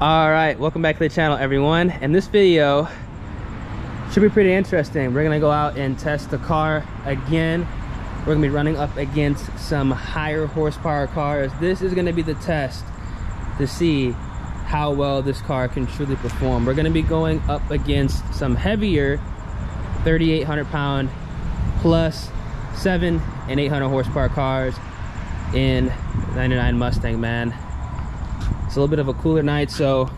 all right welcome back to the channel everyone. And this video should be pretty interesting. We're gonna go out and test the car again. We're gonna be running up against some higher horsepower cars. This is gonna be the test to see how well this car can truly perform. We're gonna be going up against some heavier 3800 pound plus seven and 800 horsepower cars in 99 Mustang man it's a little bit of a cooler night so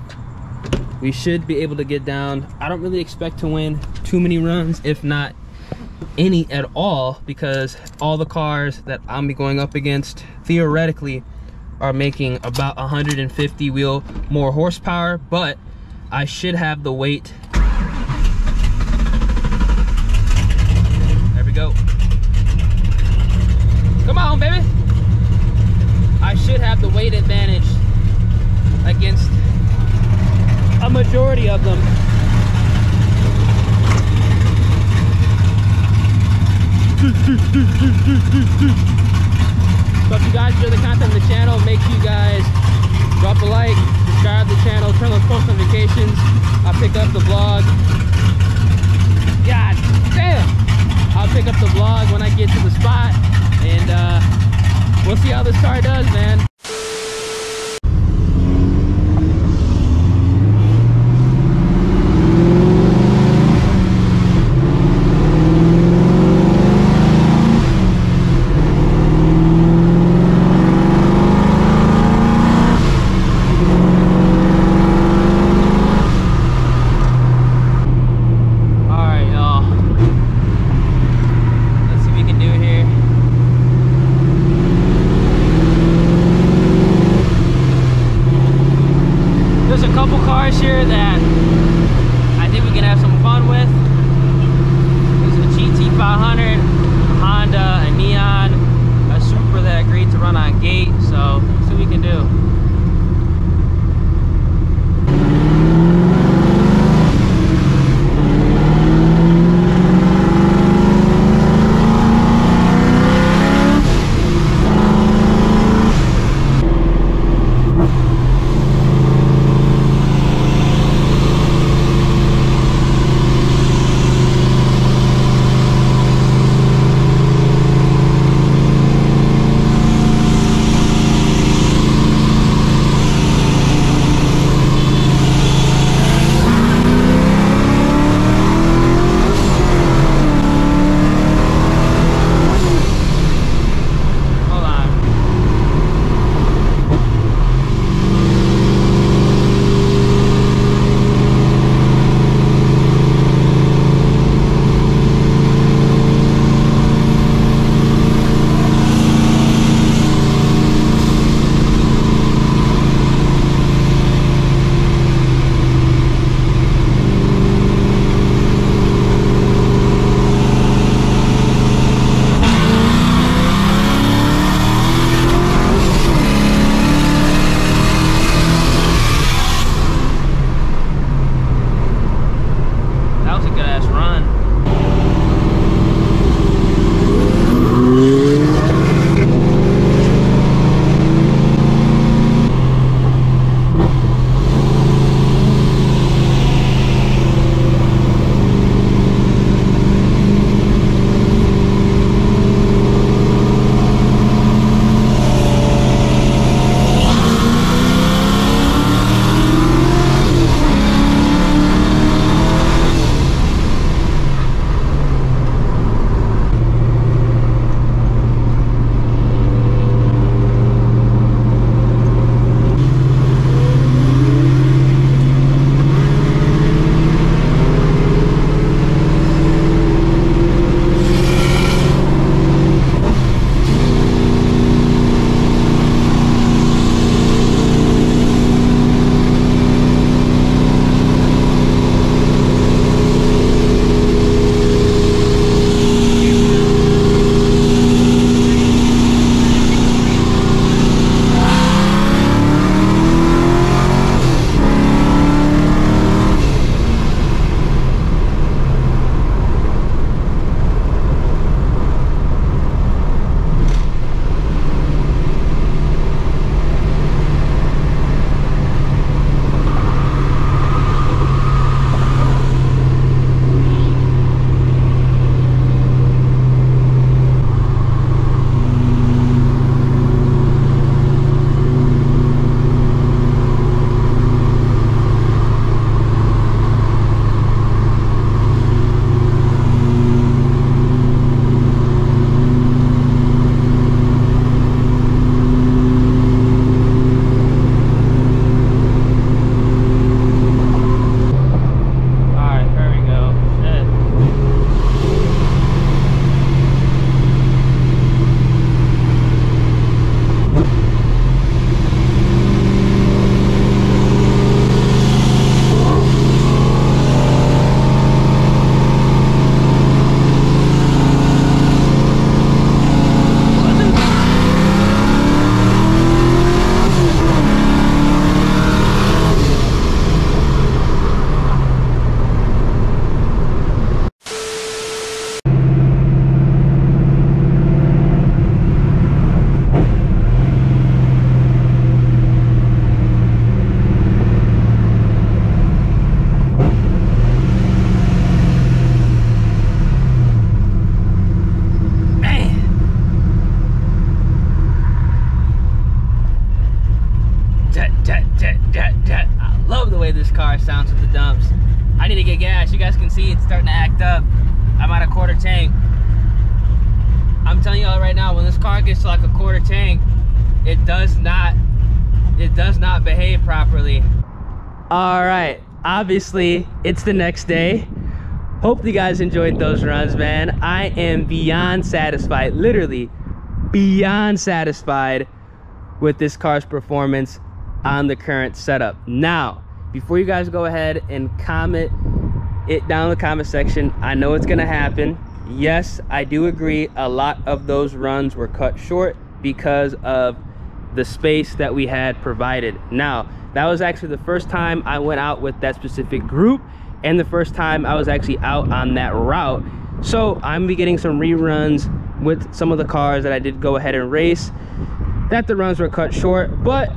we should be able to get down. I don't really expect to win too many runs if not any at all because all the cars that I'm be going up against theoretically are making about 150 wheel more horsepower but I should have the weight. There we go. Come on baby. I should have the weight advantage against a majority of them So if you guys enjoy the content of the channel, make sure you guys drop a like, subscribe to the channel, turn on post notifications. I'll pick up the vlog. God damn! I'll pick up the vlog when I get to the spot and uh, we'll see how this car does, man. Way this car sounds with the dumps. I need to get gas. You guys can see it's starting to act up. I'm at a quarter tank. I'm telling y'all right now, when this car gets to like a quarter tank, it does not, it does not behave properly. All right, obviously it's the next day. Hope you guys enjoyed those runs, man. I am beyond satisfied, literally beyond satisfied with this car's performance on the current setup. Now, before you guys go ahead and comment it down in the comment section, I know it's gonna happen. Yes, I do agree a lot of those runs were cut short because of the space that we had provided. Now, that was actually the first time I went out with that specific group and the first time I was actually out on that route. So I'm be getting some reruns with some of the cars that I did go ahead and race that the runs were cut short, but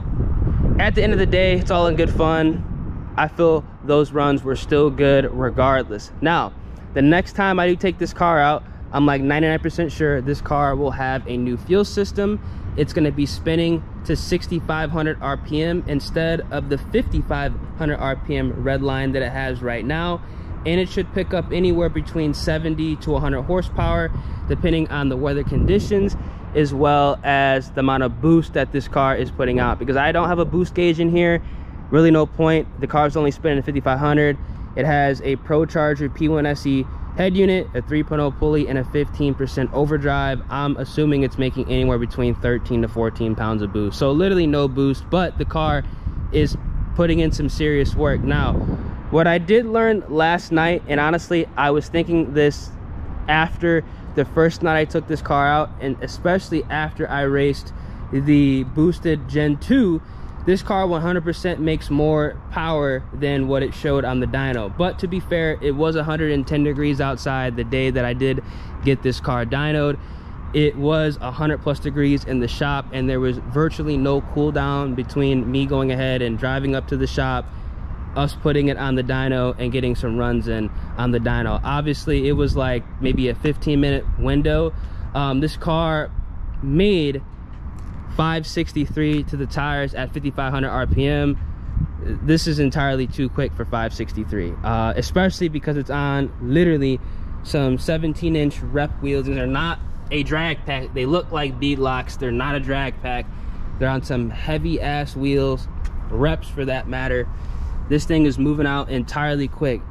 at the end of the day, it's all in good fun. I feel those runs were still good regardless. Now, the next time I do take this car out, I'm like 99% sure this car will have a new fuel system. It's gonna be spinning to 6,500 RPM instead of the 5,500 RPM red line that it has right now. And it should pick up anywhere between 70 to 100 horsepower, depending on the weather conditions as well as the amount of boost that this car is putting out. Because I don't have a boost gauge in here really no point. The car's only spinning at 5500 it has a pro charger P1SC head unit a 3.0 pulley and a 15% overdrive. I'm assuming it's making anywhere between 13 to 14 pounds of boost. So literally no boost but the car is putting in some serious work. Now what I did learn last night and honestly I was thinking this after the first night I took this car out and especially after I raced the boosted Gen 2 this car 100% makes more power than what it showed on the dyno. But to be fair it was 110 degrees outside the day that I did get this car dynoed. It was 100 plus degrees in the shop and there was virtually no cool down between me going ahead and driving up to the shop us putting it on the dyno and getting some runs in on the dyno. Obviously it was like maybe a 15 minute window. Um, this car made 563 to the tires at 5500 rpm this is entirely too quick for 563 uh, especially because it's on literally some 17 inch rep wheels. And they're not a drag pack. They look like beadlocks they're not a drag pack. They're on some heavy ass wheels reps for that matter this thing is moving out entirely quick.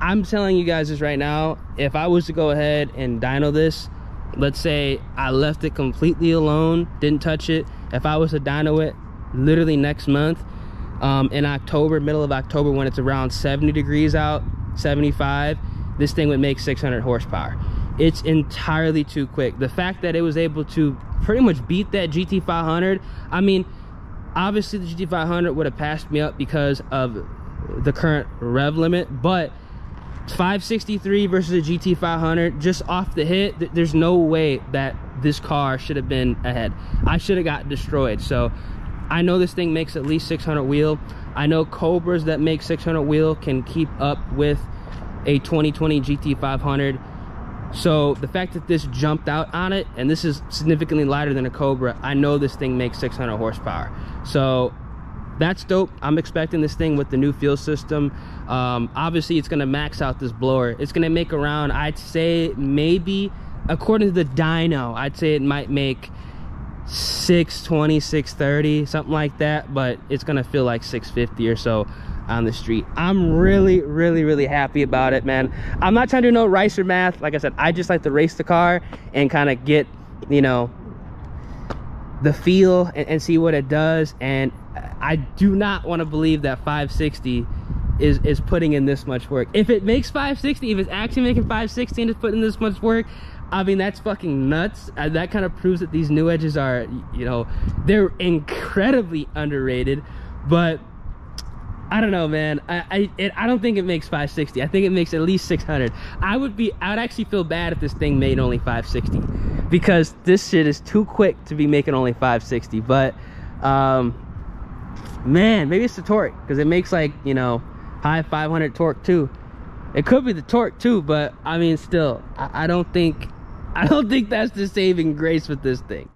I'm telling you guys this right now if i was to go ahead and dyno this let's say i left it completely alone didn't touch it if i was to dyno it literally next month um, in october middle of october when it's around 70 degrees out 75 this thing would make 600 horsepower. It's entirely too quick. The fact that it was able to pretty much beat that gt500 i mean obviously the GT500 would have passed me up because of the current rev limit but 563 versus a GT500 just off the hit there's no way that this car should have been ahead. I should have got destroyed. So I know this thing makes at least 600 wheel. I know Cobras that make 600 wheel can keep up with a 2020 GT500 so the fact that this jumped out on it and this is significantly lighter than a cobra i know this thing makes 600 horsepower. So that's dope. I'm expecting this thing with the new fuel system. Um, obviously it's going to max out this blower. It's going to make around i'd say maybe according to the dyno i'd say it might make 620 630 something like that but it's gonna feel like 650 or so on the street. I'm really really really happy about it man. I'm not trying to do no ricer math. Like i said i just like to race the car and kind of get you know the feel and, and, see what it does. And i do not want to believe that 560 is is putting in this much work. If it makes 560 if it's actually making 560 and it's putting this much work I mean, that's fucking nuts. Uh, that kind of proves that these new edges are, you know, they're incredibly underrated. But I don't know, man. I I, it, I don't think it makes 560. I think it makes at least 600. I would be, I would actually feel bad if this thing made only 560 because this shit is too quick to be making only 560. But, um, man, maybe it's the torque because it makes like, you know, high 500 torque too. It could be the torque too, but I mean, still, I, I don't think I don't think that's the saving grace with this thing.